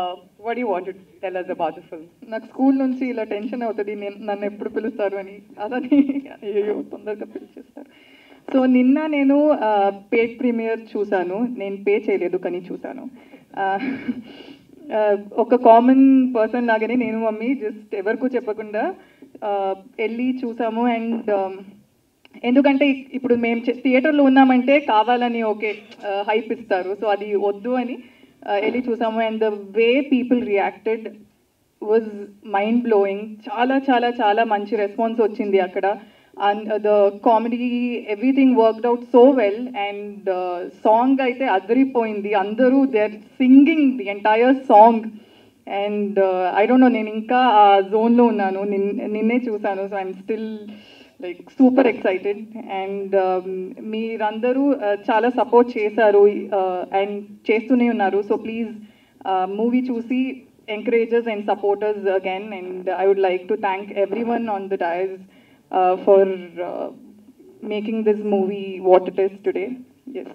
Um, what you you tell us about us film నాకు school నుంచి ఇలా tension అవుతుంది నేను నన్ను ఎప్పుడు పిలుస్తారు అని. అలానే అయ్యో తొందరగా పిలిచేస్తారు. సో నిన్న నేను పేడ్ ప్రీమియర్ చూశాను. నేను పే చేయలేదు కానీ చూశాను. ఒక కామన్ పర్సన్ లాగానే నేను మమ్మీ జస్ట్ ఎవరికూ చెప్పకుండా వెళ్ళి చూసాము. అండ్ um, ఎందుకంటే ఇప్పుడు మేము థియేటర్లో ఉన్నామంటే కావాలని ఓకే హైప్ ఇస్తారు. సో అది వద్దు అని Uh, వెళ్ళి చూసాము and the way people reacted was mind blowing చాలా చాలా చాలా మంచి రెస్పాన్స్ వచ్చింది అక్కడ. And the comedy everything worked out so well and song అయితే అదిరిపోయింది. అందరూ they are singing the entire song and I don't know నేను ఇంకా ఆ జోన్లో ఉన్నాను. నిన్ నిన్నే చూసాను so I'm still like super excited and మీరందరూ చాలా సపోర్ట్ చేశారు అండ్ చేస్తూనే ఉన్నారు. సో ప్లీజ్ మూవీ చూసి encouragers and supporters again and I would like to thank everyone on the dais for making this movie what it is today yes